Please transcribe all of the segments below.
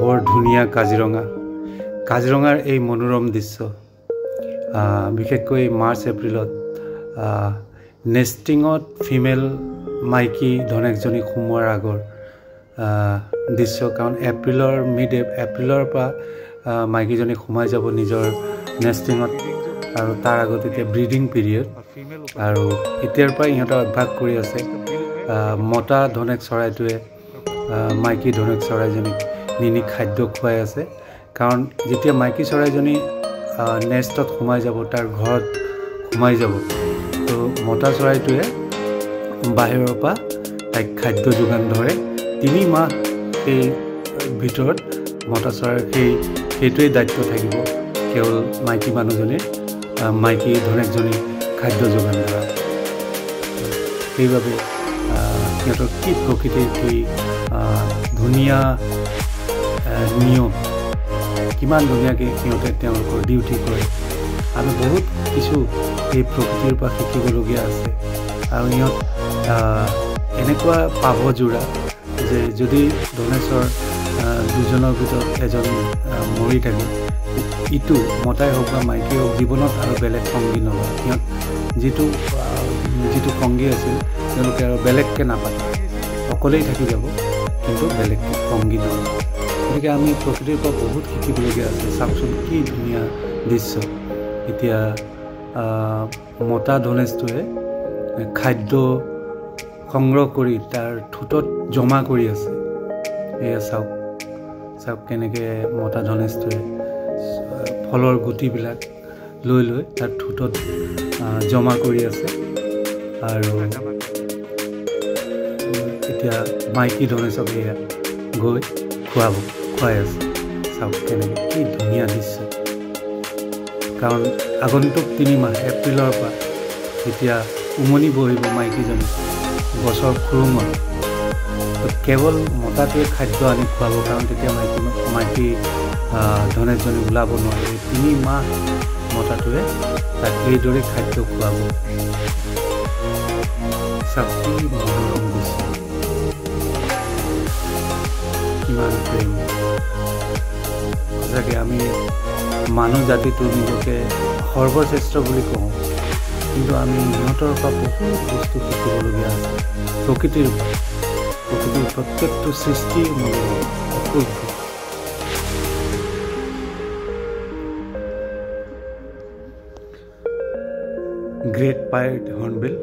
বৰ ধুনীয়া কাজিৰঙা। কাজিৰঙাৰ এই মনোৰম দৃশ্য বিশেষকৈ মাৰ্চ এপ্ৰিলত নেষ্টিঙত ফিমেল মাইকী ধনেকজনী সোমোৱাৰ আগৰ দৃশ্য। কাৰণ এপ্ৰিলৰ মিড এপ্ৰিলৰ পৰা মাইকীজনী সোমাই যাব নিজৰ নেষ্টিঙত আৰু তাৰ আগত এতিয়া ব্ৰিডিং পিৰিয়ড। আৰু এতিয়াৰ পৰা ইহঁতে অভ্যাস কৰি আছে মতা ধনেক চৰাইটোৱে মাইকী ধনেক চৰাইজনীক নিনি খাদ্য খুৱাই আছে। কাৰণ যেতিয়া মাইকী চৰাইজনী নেষ্টত সোমাই যাব তাৰ ঘৰত সোমাই যাব তো মতা চৰাইটোৱে বাহিৰৰ পৰা তাইক খাদ্য যোগান ধৰে। তিনি মাহ সেই ভিতৰত মতা চৰাইৰ সেই সেইটোৱেই দায়িত্ব থাকিব। কেৱল মাইকী মানুহজনীৰ মাইকী ধনেকজনী খাদ্য যোগান ধৰা। সেইবাবে সিহঁতৰ কি প্ৰকৃতিৰ কি ধুনীয়া নিয়ম কিমান ধুনীয়াকৈ সিহঁতে তেওঁলোকৰ ডিউটি কৰে। আমি বহুত কিছু এই প্ৰকৃতিৰ পৰা শিকিবলগীয়া আছে। আৰু ইহঁত এনেকুৱা পাভযোৰা যে যদি ধনেশ্বৰ দুজনৰ ভিতৰত এজন মৰি থাকে ইটো মতাই হওক বা মাইকী হওক জীৱনত আৰু বেলেগ সংগী নলয় সিহঁত যিটো যিটো সংগী আছিল তেওঁলোকে আৰু বেলেগকৈ নাপাতে। অকলেই থাকি যাব কিন্তু বেলেগকৈ সংগী নলয় গতিকে আমি প্ৰকৃতিৰ পৰা বহুত শিকিবলগীয়া আছে। চাওকচোন কি ধুনীয়া দৃশ্য। এতিয়া মতা ধনেশটোৱে খাদ্য সংগ্ৰহ কৰি তাৰ ঠোঁটত জমা কৰি আছে। এয়া চাওক চাওক কেনেকৈ মতা ধনেশটোৱে ফলৰ গুটিবিলাক লৈ লৈ তাৰ ঠোঁটত জমা কৰি আছে। আৰু এতিয়া মাইকী ধনেশক এয়া গৈ খুৱাব। খুৱাই আছে। চাওক কেনেকৈ কি ধুনীয়া দৃশ্য। কাৰণ আগন্তুক তিনিমাহ এপ্ৰিলৰ পৰা যেতিয়া উমনি বহিব মাইকীজনী গছৰ খুৰুঙত কেৱল মতাটোৱে খাদ্য আনি খুৱাব কাৰণ তেতিয়া মাইকী মাইকী ধনেশজনী ওলাব নোৱাৰে। তিনি মাহ মতাটোৱে তাক এইদৰে খাদ্য খুৱাব। চাকি মনোৰম দৃশ্য। কিমান প্ৰেম। সঁচাকৈ আমি মানুহ জাতিটো নিজকে সৰ্বশ্ৰেষ্ঠ বুলি কওঁ কিন্তু আমি সিহঁতৰ পৰা বহুত বস্তু শিকিবলগীয়া আছে। প্ৰকৃতিৰ প্ৰকৃতিৰ প্ৰত্যেকটো সৃষ্টি অপূৰ্ব। গ্ৰেট পাইট হৰ্ণবিল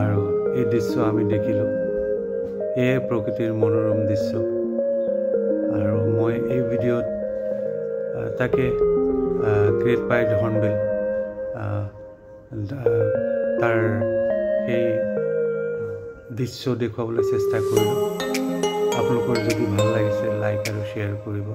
আৰু এই দৃশ্য আমি দেখিলোঁ। এয়াই প্ৰকৃতিৰ মনোৰম দৃশ্য। মই এই ভিডিঅ'ত তাকে গ্ৰেট পাইট হৰ্ণবিল তাৰ সেই দৃশ্য দেখুৱাবলৈ চেষ্টা কৰিলোঁ। আপোনালোকৰ যদি ভাল লাগিছে লাইক আৰু শ্বেয়াৰ কৰিব।